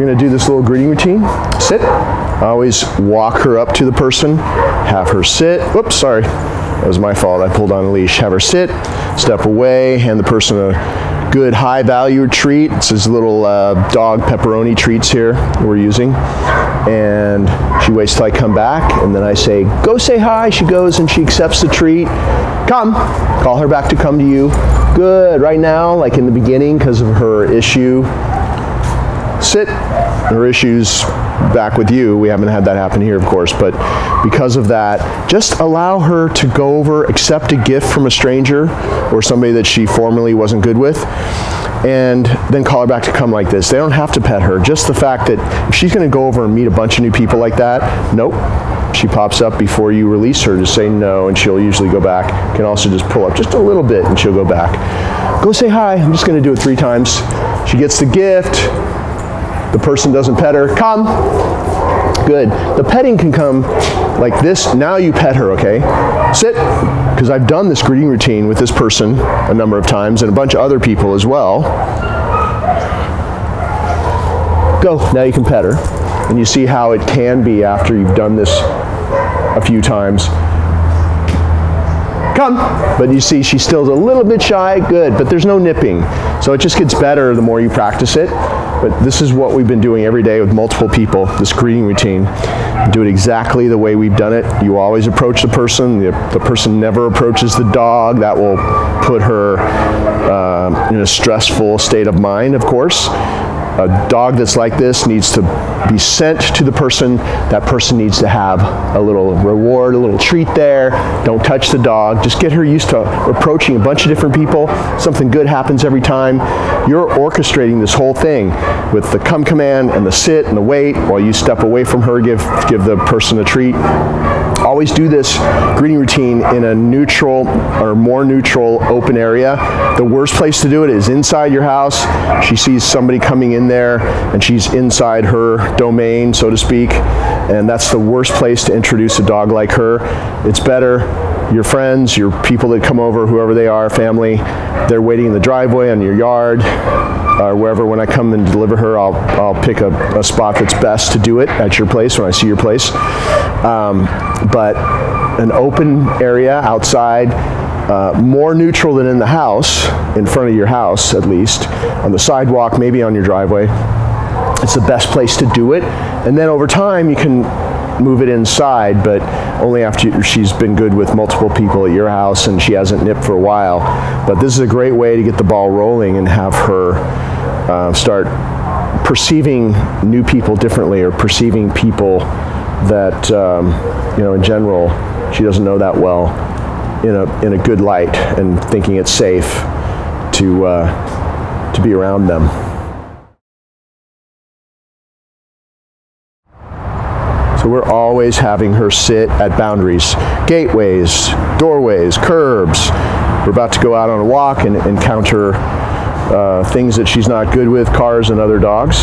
You're gonna do this little greeting routine. Sit. I Always walk her up to the person, have her sit. Whoops, sorry. That was my fault. I pulled on a leash. Have her sit, step away, hand the person a good high value treat. It's his little uh, dog pepperoni treats here we're using. And she waits till I come back, and then I say, go say hi. She goes and she accepts the treat. Come. Call her back to come to you. Good. Right now, like in the beginning, because of her issue, sit. Her issues back with you. We haven't had that happen here, of course, but because of that, just allow her to go over, accept a gift from a stranger or somebody that she formerly wasn't good with, and then call her back to come like this. They don't have to pet her. Just the fact that if she's going to go over and meet a bunch of new people like that, nope. She pops up before you release her to say no, and she'll usually go back. Can also just pull up just a little bit, and she'll go back. Go say hi. I'm just going to do it three times. She gets the gift the person doesn't pet her, come. Good. The petting can come like this. Now you pet her, okay? Sit, because I've done this greeting routine with this person a number of times and a bunch of other people as well. Go. Now you can pet her. And you see how it can be after you've done this a few times. Come. But you see she's still a little bit shy. Good. But there's no nipping. So it just gets better the more you practice it. But this is what we've been doing every day with multiple people, this greeting routine. Do it exactly the way we've done it. You always approach the person. The, the person never approaches the dog. That will put her uh, in a stressful state of mind, of course a dog that's like this needs to be sent to the person. That person needs to have a little reward, a little treat there. Don't touch the dog. Just get her used to approaching a bunch of different people. Something good happens every time. You're orchestrating this whole thing with the come command and the sit and the wait while you step away from her, give, give the person a treat. Always do this greeting routine in a neutral or more neutral open area. The worst place to do it is inside your house. She sees somebody coming in there and she's inside her domain, so to speak, and that's the worst place to introduce a dog like her. It's better your friends, your people that come over, whoever they are, family, they're waiting in the driveway on your yard or wherever when I come and deliver her, I'll, I'll pick a, a spot that's best to do it at your place when I see your place. Um, but an open area outside, uh, more neutral than in the house, in front of your house at least, on the sidewalk, maybe on your driveway. It's the best place to do it. And then over time, you can move it inside, but only after she's been good with multiple people at your house and she hasn't nipped for a while. But this is a great way to get the ball rolling and have her uh, start perceiving new people differently or perceiving people that, um, you know, in general, she doesn't know that well in a, in a good light and thinking it's safe to, uh, to be around them. So we're always having her sit at boundaries, gateways, doorways, curbs. We're about to go out on a walk and encounter uh, things that she's not good with, cars and other dogs.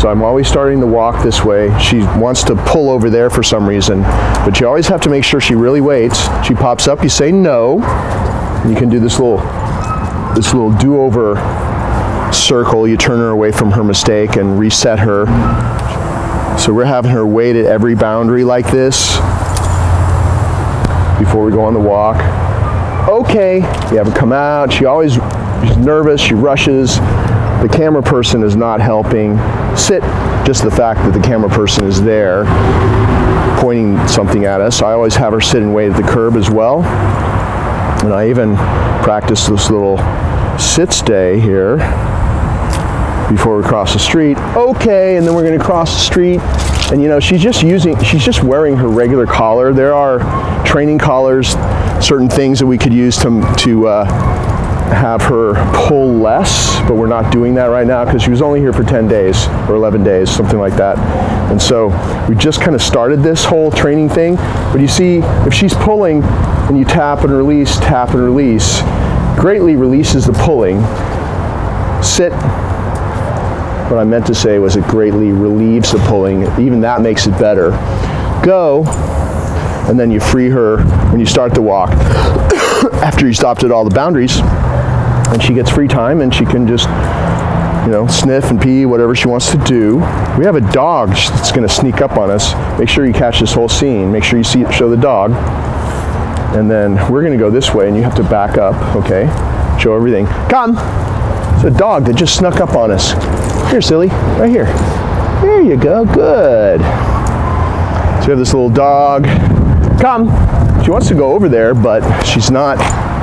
So I'm always starting the walk this way. She wants to pull over there for some reason, but you always have to make sure she really waits. She pops up, you say no. You can do this little, this little do-over circle. You turn her away from her mistake and reset her. So we're having her wait at every boundary like this before we go on the walk. Okay, you have her come out. She always, she's nervous, she rushes. The camera person is not helping. Sit, just the fact that the camera person is there pointing something at us. I always have her sit and wait at the curb as well. And I even practice this little sit stay here before we cross the street. Okay, and then we're gonna cross the street. And you know, she's just using, she's just wearing her regular collar. There are training collars, certain things that we could use to, to uh, have her pull less, but we're not doing that right now because she was only here for 10 days or 11 days, something like that. And so we just kind of started this whole training thing. But you see, if she's pulling and you tap and release, tap and release, greatly releases the pulling. Sit, what I meant to say was it greatly relieves the pulling. Even that makes it better. Go, and then you free her when you start the walk after you stopped at all the boundaries. And she gets free time and she can just you know, sniff and pee, whatever she wants to do. We have a dog that's going to sneak up on us. Make sure you catch this whole scene. Make sure you see show the dog. And then we're going to go this way, and you have to back up, okay? Show everything. Come. It's a dog that just snuck up on us. Here, silly. Right here. There you go. Good. So we have this little dog. Come. She wants to go over there, but she's not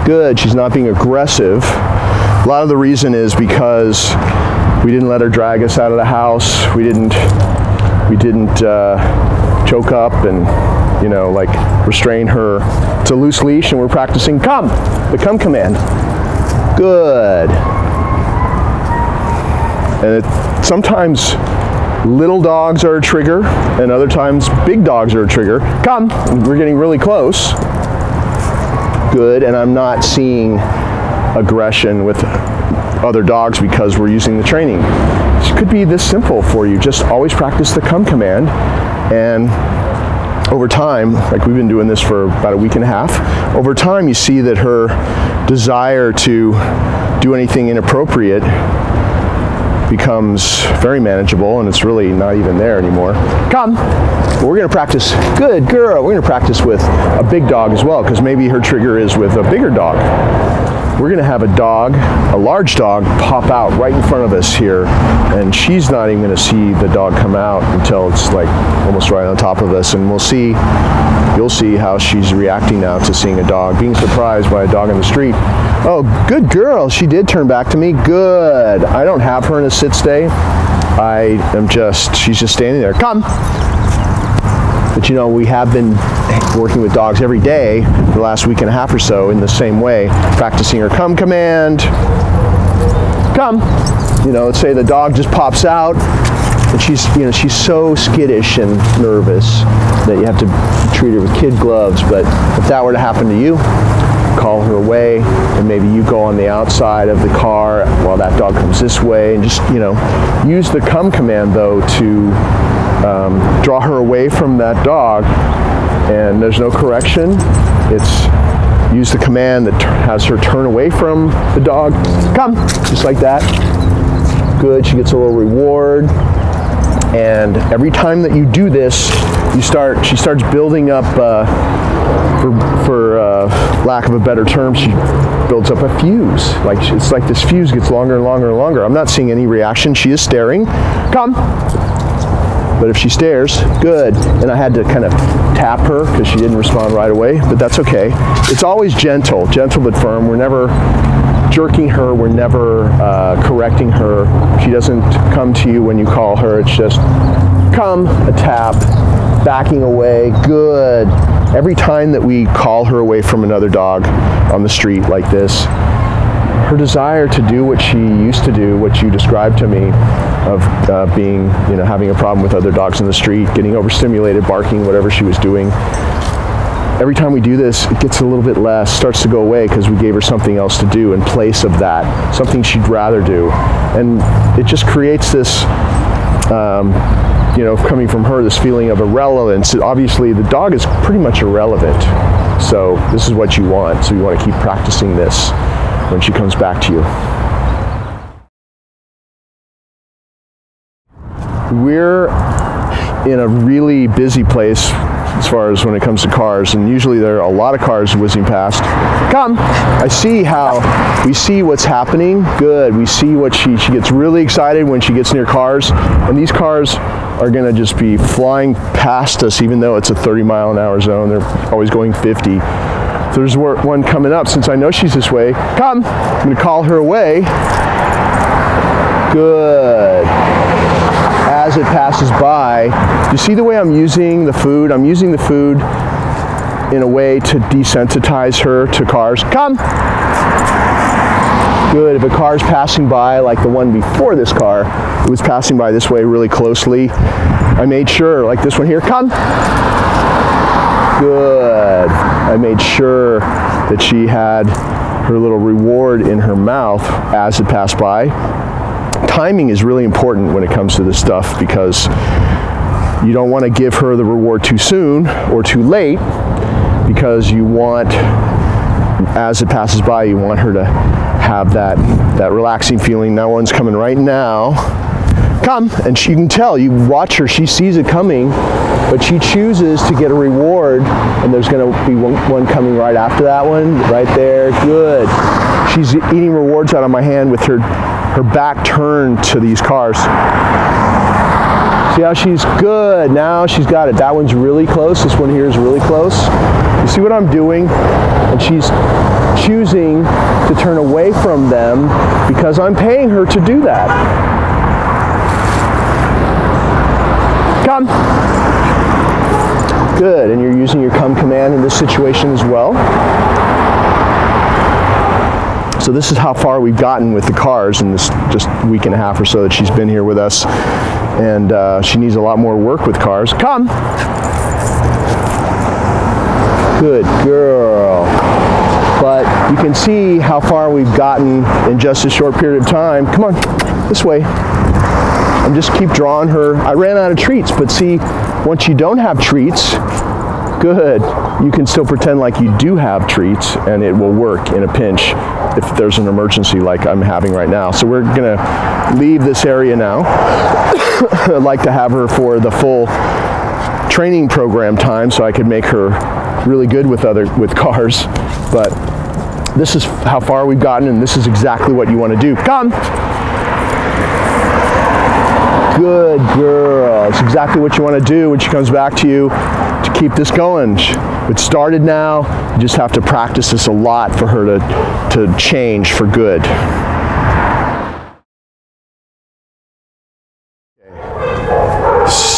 good. She's not being aggressive. A lot of the reason is because we didn't let her drag us out of the house. We didn't. We didn't uh, choke up and you know like restrain her. It's a loose leash, and we're practicing come, the come command. Good. And it, sometimes little dogs are a trigger, and other times big dogs are a trigger. Come, we're getting really close. Good, and I'm not seeing aggression with other dogs because we're using the training. It could be this simple for you. Just always practice the come command and over time, like we've been doing this for about a week and a half, over time you see that her desire to do anything inappropriate becomes very manageable and it's really not even there anymore. Come. We're going to practice. Good girl. We're going to practice with a big dog as well because maybe her trigger is with a bigger dog we're going to have a dog, a large dog, pop out right in front of us here, and she's not even to see the dog come out until it's like almost right on top of us, and we'll see, you'll see how she's reacting now to seeing a dog, being surprised by a dog in the street. Oh, good girl. She did turn back to me. Good. I don't have her in a sit stay. I am just, she's just standing there. Come. But you know, we have been working with dogs every day the last week and a half or so in the same way, practicing her come command. Come. You know, let's say the dog just pops out and she's, you know, she's so skittish and nervous that you have to treat her with kid gloves. But if that were to happen to you, call her away and maybe you go on the outside of the car while that dog comes this way and just, you know, use the come command though to um, draw her away from that dog and there's no correction. It's use the command that has her turn away from the dog. Come, just like that. Good, she gets a little reward. And every time that you do this, you start, she starts building up, uh, for, for uh, lack of a better term, she builds up a fuse. Like it's like this fuse gets longer and longer and longer. I'm not seeing any reaction. She is staring. Come, but if she stares, good. And I had to kind of tap her because she didn't respond right away, but that's okay. It's always gentle, gentle but firm. We're never jerking her, we're never uh, correcting her. She doesn't come to you when you call her, it's just come, a tap, backing away, good. Every time that we call her away from another dog on the street like this, her desire to do what she used to do, what you described to me, of uh, being, you know, having a problem with other dogs in the street, getting overstimulated, barking, whatever she was doing. Every time we do this, it gets a little bit less, starts to go away because we gave her something else to do in place of that, something she'd rather do. And it just creates this, um, you know, coming from her, this feeling of irrelevance. Obviously, the dog is pretty much irrelevant. So this is what you want. So you want to keep practicing this when she comes back to you. We're in a really busy place as far as when it comes to cars, and usually there are a lot of cars whizzing past. Come, I see how we see what's happening. Good, we see what she she gets really excited when she gets near cars, and these cars are going to just be flying past us, even though it's a 30 mile an hour zone. They're always going 50 there's one coming up. Since I know she's this way, come. I'm going to call her away. Good. As it passes by, you see the way I'm using the food? I'm using the food in a way to desensitize her to cars. Come. Good. If a car's passing by, like the one before this car, it was passing by this way really closely. I made sure, like this one here, come. Good. I made sure that she had her little reward in her mouth as it passed by. Timing is really important when it comes to this stuff because you don't want to give her the reward too soon or too late because you want as it passes by, you want her to have that, that relaxing feeling. Now one's coming right now. Come, and she, can tell, you watch her, she sees it coming, but she chooses to get a reward, and there's gonna be one, one coming right after that one, right there, good. She's eating rewards out of my hand with her, her back turned to these cars. See how she's good. Now she's got it. That one's really close. This one here is really close. You see what I'm doing? And she's choosing to turn away from them because I'm paying her to do that. Come. Good. And you're using your come command in this situation as well. So this is how far we've gotten with the cars in this just week and a half or so that she's been here with us and uh, she needs a lot more work with cars. Come. Good girl. But you can see how far we've gotten in just a short period of time. Come on, this way. And just keep drawing her. I ran out of treats, but see, once you don't have treats, good. You can still pretend like you do have treats and it will work in a pinch if there's an emergency like I'm having right now. So we're gonna leave this area now. I'd like to have her for the full training program time so I could make her really good with other with cars. But this is how far we've gotten and this is exactly what you want to do. Come. Good girl. It's exactly what you want to do when she comes back to you to keep this going. It started now. You just have to practice this a lot for her to, to change for good.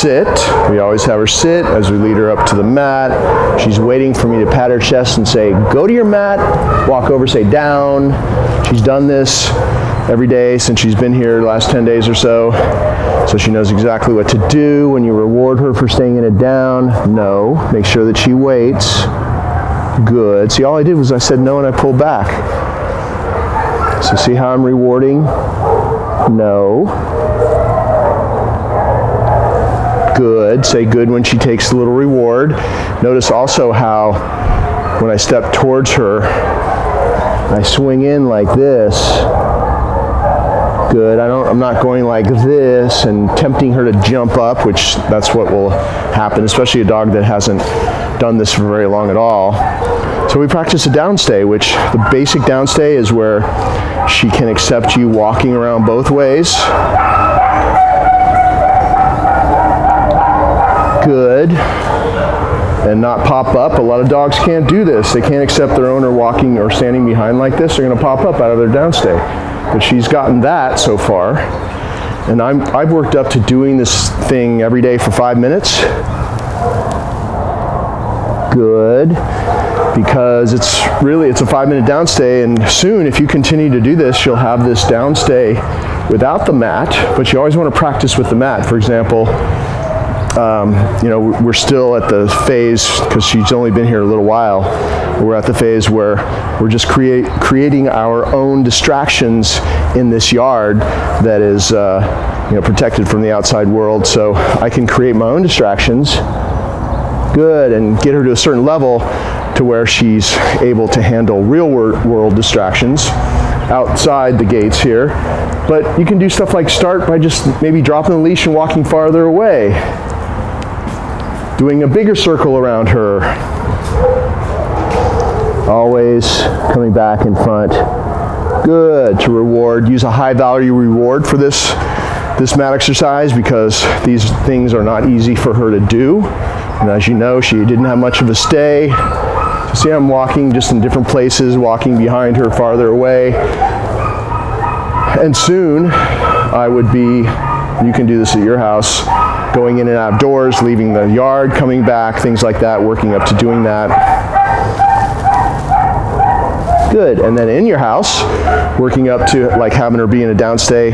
sit. We always have her sit as we lead her up to the mat. She's waiting for me to pat her chest and say, go to your mat, walk over, say down. She's done this every day since she's been here the last 10 days or so. So she knows exactly what to do when you reward her for staying in it down. No, make sure that she waits. Good. See, all I did was I said no and I pulled back. So see how I'm rewarding? No. good. Say good when she takes the little reward. Notice also how when I step towards her, I swing in like this. Good. I don't, I'm not going like this and tempting her to jump up, which that's what will happen, especially a dog that hasn't done this for very long at all. So we practice a downstay, which the basic downstay is where she can accept you walking around both ways good and not pop up. A lot of dogs can't do this. They can't accept their owner walking or standing behind like this. They're going to pop up out of their downstay. But she's gotten that so far. And I'm, I've worked up to doing this thing every day for five minutes. Good. Because it's really, it's a five minute downstay. And soon, if you continue to do this, you'll have this downstay without the mat. But you always want to practice with the mat. For example, um, you know, we're still at the phase, because she's only been here a little while, we're at the phase where we're just create, creating our own distractions in this yard that is uh, you know, protected from the outside world. So I can create my own distractions, good, and get her to a certain level to where she's able to handle real world distractions outside the gates here. But you can do stuff like start by just maybe dropping the leash and walking farther away doing a bigger circle around her. Always coming back in front. Good to reward. Use a high value reward for this, this mat exercise because these things are not easy for her to do. And as you know, she didn't have much of a stay. See, I'm walking just in different places, walking behind her farther away. And soon I would be, you can do this at your house, going in and out of doors, leaving the yard, coming back, things like that, working up to doing that. Good. And then in your house, working up to like having her be in a downstay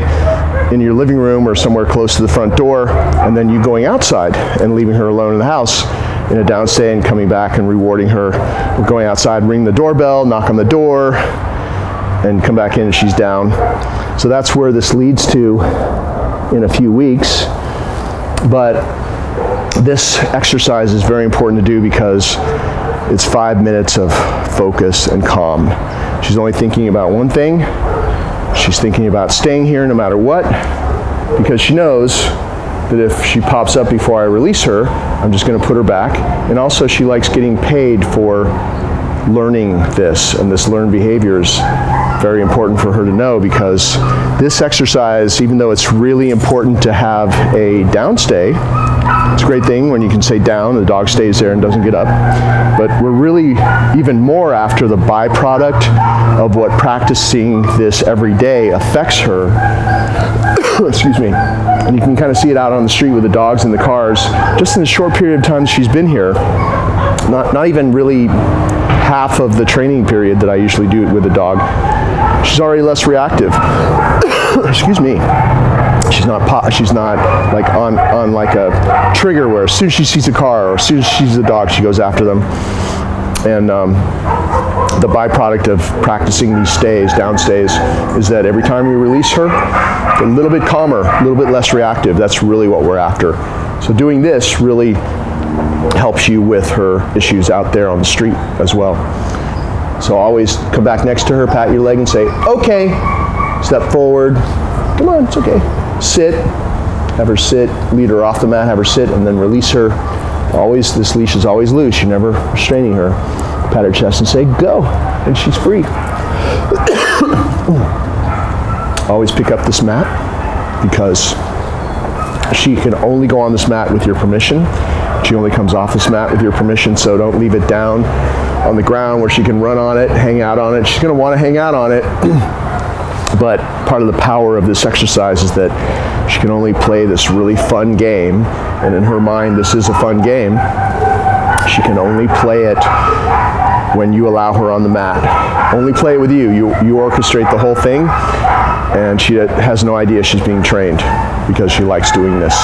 in your living room or somewhere close to the front door, and then you going outside and leaving her alone in the house in a downstay and coming back and rewarding her. We're going outside, ring the doorbell, knock on the door, and come back in and she's down. So that's where this leads to in a few weeks. But this exercise is very important to do because it's five minutes of focus, and calm. She's only thinking about one thing. She's thinking about staying here no matter what because she knows that if she pops up before I release her, I'm just going to put her back. And also, she likes getting paid for learning this, and this learned behavior is very important for her to know because this exercise, even though it's really important to have a downstay, it's a great thing when you can say down, the dog stays there and doesn't get up. But we're really even more after the byproduct of what practicing this every day affects her. Excuse me. And you can kind of see it out on the street with the dogs and the cars. Just in the short period of time she's been here, not, not even really half of the training period that I usually do it with a dog, she's already less reactive. Excuse me. She's not she's not like on on like a trigger where as soon as she sees a car or as soon as she sees a dog, she goes after them. And um, the byproduct of practicing these stays, downstays, is that every time we release her, a little bit calmer, a little bit less reactive. That's really what we're after. So doing this really helps you with her issues out there on the street as well. So always come back next to her, pat your leg and say, okay, step forward, come on, it's okay. Sit, have her sit, lead her off the mat, have her sit, and then release her. Always, this leash is always loose. You're never restraining her. Pat her chest and say, go, and she's free. always pick up this mat because she can only go on this mat with your permission. She only comes off this mat with your permission, so don't leave it down on the ground where she can run on it, hang out on it. She's going to want to hang out on it. but part of the power of this exercise is that she can only play this really fun game, and in her mind, this is a fun game. She can only play it when you allow her on the mat. Only play it with you. You, you orchestrate the whole thing, and she has no idea she's being trained because she likes doing this.